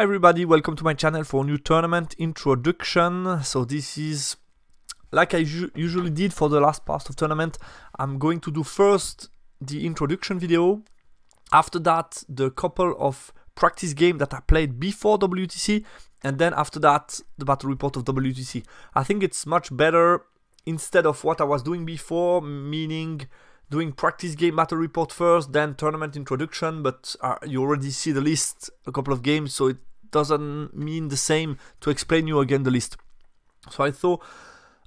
Everybody, welcome to my channel for a new tournament introduction. So this is like I usually did for the last part of tournament. I'm going to do first the introduction video. After that, the couple of practice game that I played before WTC. And then after that, the battle report of WTC. I think it's much better instead of what I was doing before, meaning doing practice game battle report first, then tournament introduction, but uh, you already see the list a couple of games, so it doesn't mean the same to explain you again the list. So I thought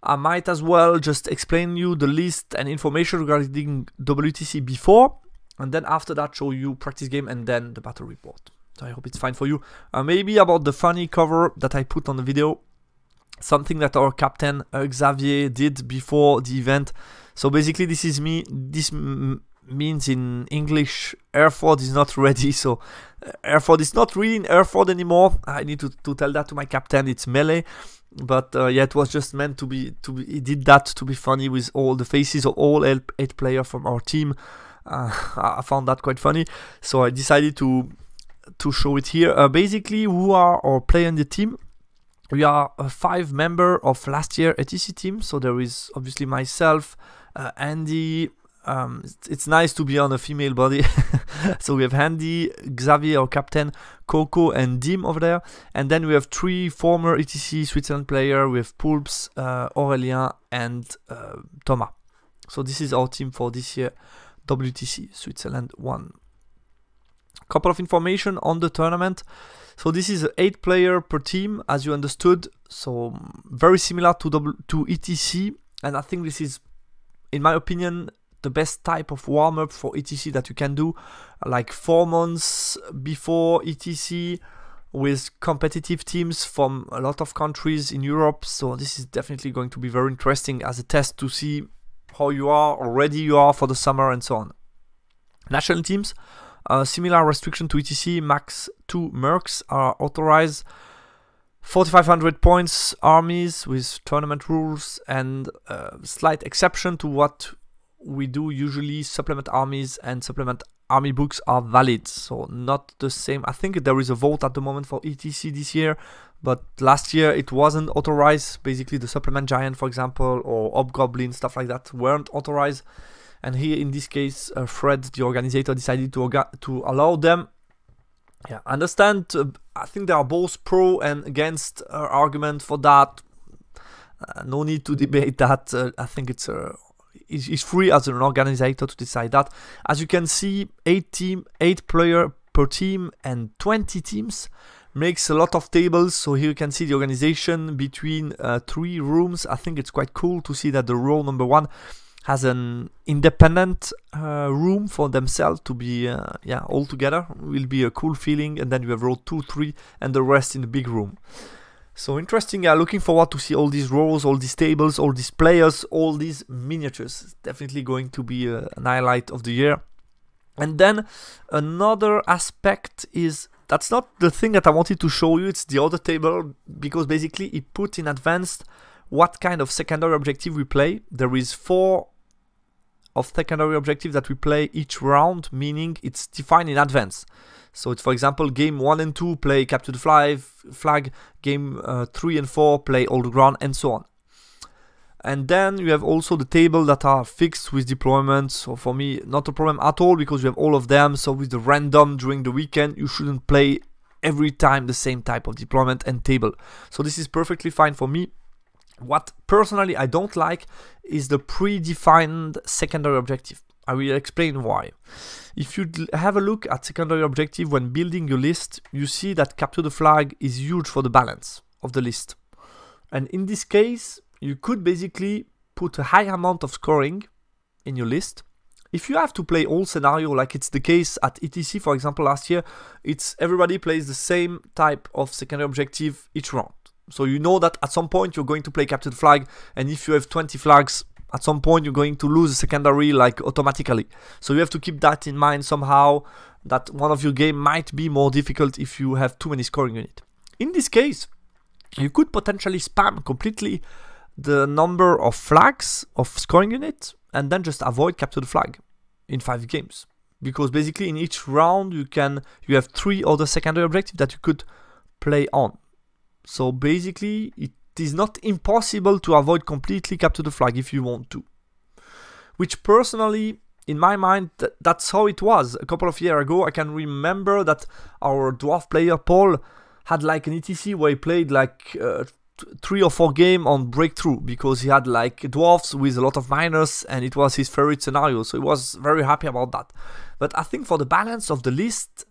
I might as well just explain you the list and information regarding WTC before, and then after that show you practice game and then the battle report. So I hope it's fine for you. Uh, maybe about the funny cover that I put on the video, something that our captain uh, Xavier did before the event. So basically this is me, this means in English Hereford is not ready. So uh, Hereford is not really in Hereford anymore. I need to, to tell that to my captain. It's melee. But uh, yeah, it was just meant to be, to be, he did that to be funny with all the faces of all eight players from our team. Uh, I found that quite funny. So I decided to to show it here. Uh, basically, who are our player in the team? We are a five member of last year ETC team. So there is obviously myself, uh, Andy. Um, it's, it's, nice to be on a female body. so we have Handy, Xavier, our captain, Coco, and Dim over there. And then we have three former ETC Switzerland player. We have Pulps, uh, Aurélien, and uh, Thomas. So this is our team for this year, WTC Switzerland 1 couple of information on the tournament. So this is eight player per team, as you understood. So very similar to w to ETC, and I think this is, in my opinion, the best type of warm up for ETC that you can do, like four months before ETC with competitive teams from a lot of countries in Europe. So this is definitely going to be very interesting as a test to see how you are, or ready you are for the summer and so on. National teams similar restriction to ETC, max 2 mercs are authorized. 4500 points armies with tournament rules and a slight exception to what we do usually supplement armies and supplement army books are valid. So not the same. I think there is a vote at the moment for etc this year but last year it wasn't authorized. Basically the supplement giant for example or hobgoblin stuff like that weren't authorized. And here in this case uh, Fred the organizer decided to to allow them. Yeah understand uh, I think there are both pro and against uh, argument for that. Uh, no need to debate that. Uh, I think it's uh, it's free as an organizer to decide that. As you can see 8 team 8 player per team and 20 teams makes a lot of tables. So here you can see the organization between uh, three rooms. I think it's quite cool to see that the row number one has an independent uh, room for themselves to be uh, yeah all together. Will be a cool feeling. And then you have row 2 3 and the rest in the big room so interesting uh, looking forward to see all these rows all these tables all these players all these miniatures. Definitely going to be uh, an highlight of the year. And then another aspect is that's not the thing that I wanted to show you it's the other table because basically it put in advance what kind of secondary objective we play. There is four of secondary objective that we play each round, meaning it's defined in advance. So it's, for example, game 1 and 2 play capture the flag, game uh, 3 and 4 play the ground, and so on. And then you have also the table that are fixed with deployments. So for me, not a problem at all because you have all of them. So with the random during the weekend, you shouldn't play every time the same type of deployment and table. So this is perfectly fine for me. What personally I don't like is the predefined secondary objective. I will explain why. If you have a look at secondary objective when building your list, you see that capture the flag is huge for the balance of the list. And in this case, you could basically put a high amount of scoring in your list. If you have to play all scenario like it's the case at ETC for example last year, it's everybody plays the same type of secondary objective each round. So you know that at some point you're going to play captured flag, and if you have 20 flags, at some point you're going to lose a secondary like automatically. So you have to keep that in mind somehow that one of your game might be more difficult if you have too many scoring unit. In this case, you could potentially spam completely the number of flags of scoring unit and then just avoid capture the flag in five games because basically in each round you can you have three other secondary objectives that you could play on. So basically, it is not impossible to avoid completely capture the flag if you want to. Which personally, in my mind, th that's how it was. A couple of years ago, I can remember that our dwarf player Paul had like an ETC where he played like uh, three or four game on breakthrough because he had like dwarfs with a lot of miners and it was his favorite scenario so he was very happy about that but i think for the balance of the list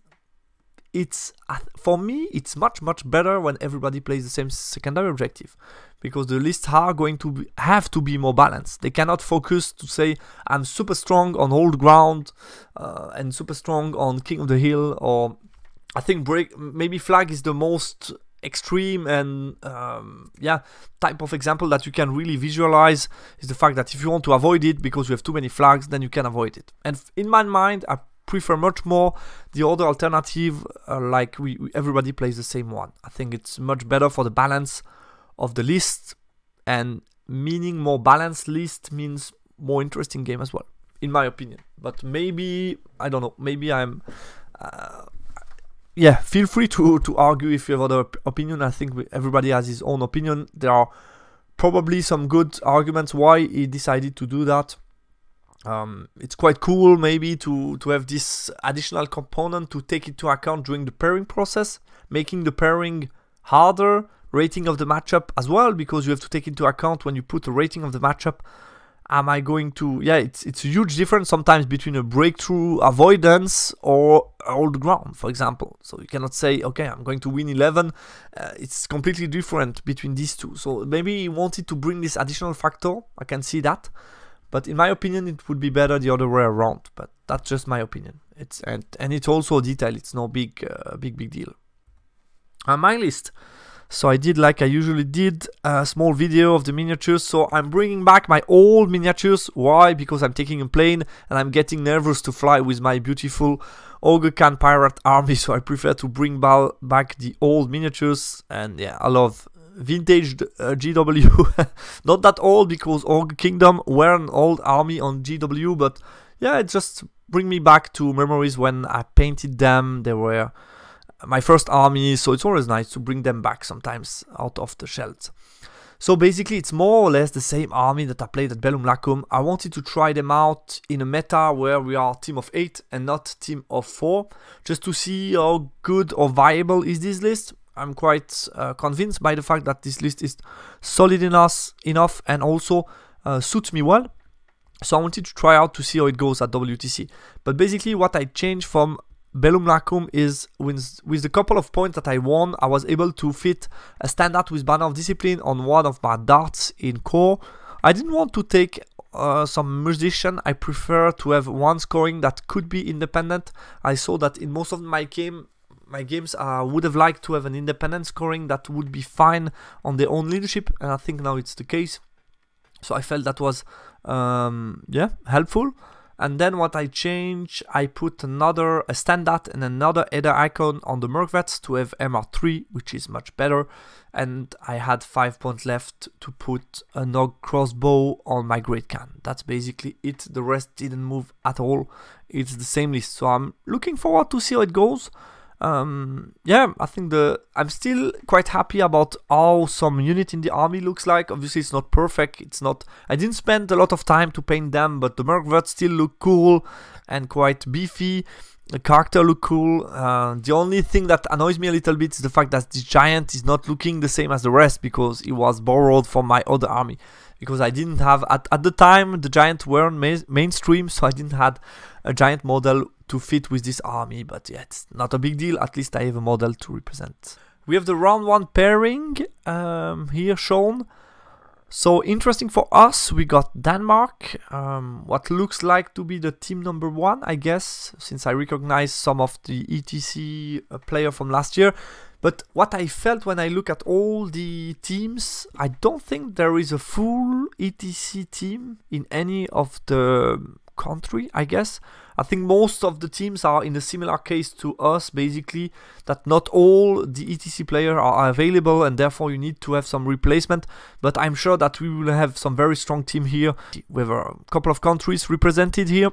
it's for me it's much much better when everybody plays the same secondary objective. Because the lists are going to be, have to be more balanced. They cannot focus to say i'm super strong on old ground uh, and super strong on king of the hill or i think break maybe flag is the most extreme and um, yeah type of example that you can really visualize is the fact that if you want to avoid it because you have too many flags then you can avoid it. And in my mind i prefer much more the other alternative uh, like we, we, everybody plays the same one i think it's much better for the balance of the list and meaning more balanced list means more interesting game as well in my opinion but maybe i don't know maybe i'm uh, yeah, feel free to to argue if you have other op opinion. I think we, everybody has his own opinion. There are probably some good arguments why he decided to do that. Um, it's quite cool maybe to to have this additional component to take into account during the pairing process, making the pairing harder, rating of the matchup as well, because you have to take into account when you put a rating of the matchup am I going to yeah it's it's a huge difference sometimes between a breakthrough avoidance or old ground for example. So you cannot say okay I'm going to win 11 uh, it's completely different between these two. So maybe he wanted to bring this additional factor. I can see that but in my opinion it would be better the other way around but that's just my opinion it's and and it's also a detail it's no big uh, big big deal on my list so I did like I usually did a small video of the miniatures. So I'm bringing back my old miniatures. Why? Because I'm taking a plane and I'm getting nervous to fly with my beautiful Ogre Khan pirate army. So I prefer to bring back the old miniatures. And yeah, I love vintage uh, GW. Not that old because Ogre Kingdom were an old army on GW. But yeah, it just bring me back to memories when I painted them. They were my first army, so it's always nice to bring them back sometimes out of the shells. So basically it's more or less the same army that I played at Bellum Lacum. I wanted to try them out in a meta where we are team of 8 and not team of 4, just to see how good or viable is this list. I'm quite uh, convinced by the fact that this list is solid enough, enough and also uh, suits me well. So I wanted to try out to see how it goes at WTC. But basically what I changed from Bellum Lacum is with, with the couple of points that I won, I was able to fit a standard with Banner of Discipline on one of my darts in core. I didn't want to take uh, some musician. I prefer to have one scoring that could be independent. I saw that in most of my game, my games, I would have liked to have an independent scoring that would be fine on their own leadership, and I think now it's the case. So I felt that was, um, yeah, helpful and then what I change, I put another a standard and another header icon on the Merkvats to have MR3, which is much better. And I had 5 points left to put a Nog crossbow on my Great Khan. That's basically it. The rest didn't move at all. It's the same list. So I'm looking forward to see how it goes um, yeah, I think the I'm still quite happy about how some unit in the army looks like. Obviously, it's not perfect. It's not. I didn't spend a lot of time to paint them, but the Merkvats still look cool and quite beefy. The character look cool. Uh, the only thing that annoys me a little bit is the fact that this giant is not looking the same as the rest because it was borrowed from my other army. Because I didn't have at at the time the giant weren't ma mainstream, so I didn't had a giant model to fit with this army, but yeah, it's not a big deal. At least I have a model to represent. We have the round one pairing um, here shown. So interesting for us, we got Denmark, um, what looks like to be the team number one, I guess, since I recognize some of the ETC uh, player from last year. But what I felt when I look at all the teams, I don't think there is a full ETC team in any of the country, I guess. I think most of the teams are in a similar case to us, basically, that not all the ETC players are available and therefore you need to have some replacement. But I'm sure that we will have some very strong team here with a couple of countries represented here,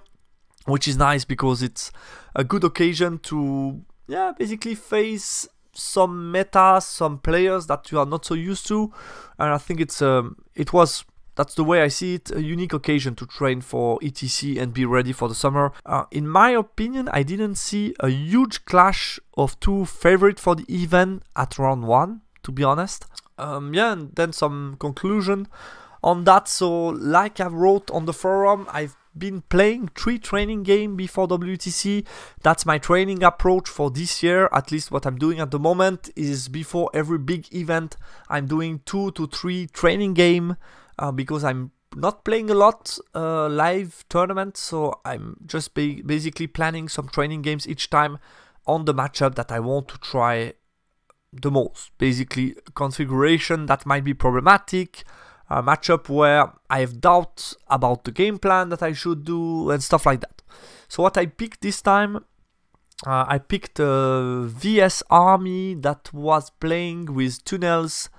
which is nice because it's a good occasion to, yeah, basically face some meta, some players that you are not so used to, and I think it's um, it was that's the way I see it, a unique occasion to train for ETC and be ready for the summer. Uh, in my opinion, I didn't see a huge clash of two favorite for the event at round one, to be honest. Um, yeah, and then some conclusion on that. So, like I wrote on the forum, I've been playing three training game before WTC. That's my training approach for this year. At least what I'm doing at the moment is before every big event, I'm doing two to three training game uh, because I'm not playing a lot uh, live tournaments. So I'm just ba basically planning some training games each time on the matchup that I want to try the most. Basically, configuration that might be problematic a matchup where I have doubts about the game plan that I should do and stuff like that. So what I picked this time, uh, I picked a VS army that was playing with tunnels,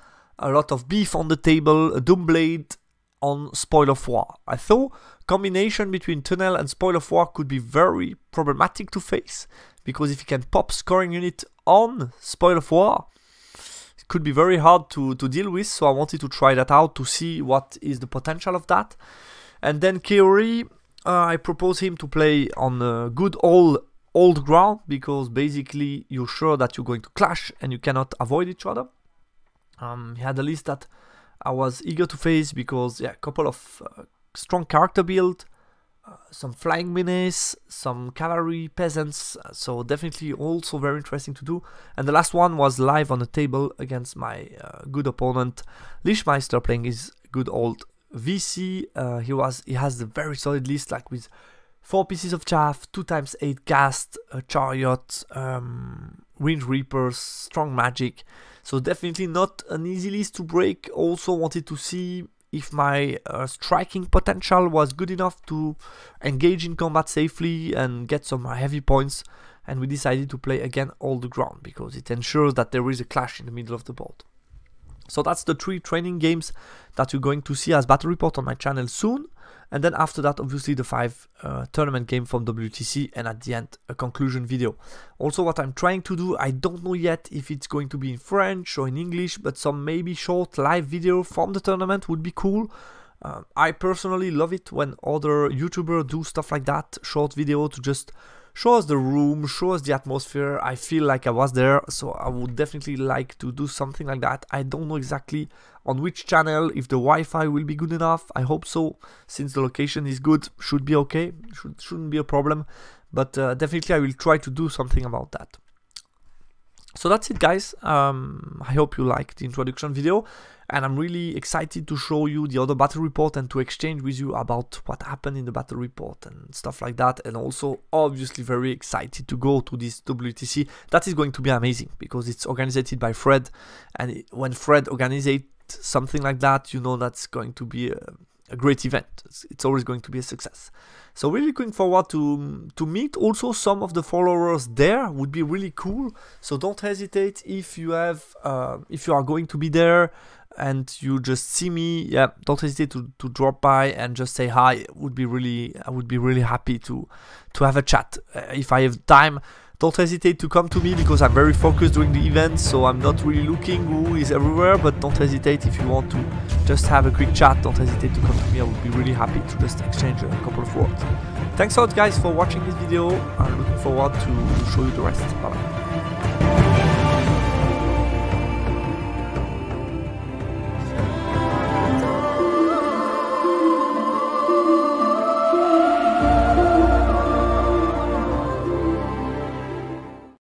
a lot of beef on the table, a Doomblade on Spoil of War. I thought combination between tunnel and Spoil of War could be very problematic to face because if you can pop scoring unit on Spoil of War, it could be very hard to, to deal with, so I wanted to try that out to see what is the potential of that. And then Kaori, uh, I propose him to play on a good old old ground because basically you're sure that you're going to clash and you cannot avoid each other. Um, he had a list that I was eager to face because yeah, a couple of uh, strong character build, uh, some flying minis, some cavalry peasants, uh, so definitely also very interesting to do. And the last one was live on the table against my uh, good opponent, Lichmeister, playing his good old VC. Uh, he was he has a very solid list, like with four pieces of chaff, two times eight cast, a chariot, um, range reapers, strong magic. So definitely not an easy list to break. Also wanted to see if my uh, striking potential was good enough to engage in combat safely and get some heavy points and we decided to play again all the ground because it ensures that there is a clash in the middle of the board. So that's the three training games that you're going to see as battle report on my channel soon. And then after that, obviously the five uh, tournament game from WTC and at the end, a conclusion video. Also what I'm trying to do, I don't know yet if it's going to be in French or in English, but some maybe short live video from the tournament would be cool. Uh, I personally love it when other YouTubers do stuff like that, short video to just show us the room, show us the atmosphere. I feel like I was there, so I would definitely like to do something like that. I don't know exactly on which channel, if the Wi-Fi will be good enough. I hope so, since the location is good, should be okay, should, shouldn't be a problem. But uh, definitely I will try to do something about that. So that's it guys, um, I hope you liked the introduction video and I'm really excited to show you the other battle report and to exchange with you about what happened in the battle report and stuff like that and also obviously very excited to go to this WTC. That is going to be amazing because it's organized by Fred and when Fred organizes something like that you know that's going to be a, a great event. It's, always going to be a success. So really looking forward to to meet also some of the followers there would be really cool. So don't hesitate if you have uh, if you are going to be there and you just see me yeah don't hesitate to, to drop by and just say hi it would be really i would be really happy to to have a chat uh, if i have time don't hesitate to come to me because I'm very focused during the event, so I'm not really looking who is everywhere, but don't hesitate if you want to just have a quick chat, don't hesitate to come to me, I would be really happy to just exchange a couple of words. Thanks a lot guys for watching this video, I'm looking forward to show you the rest, bye bye.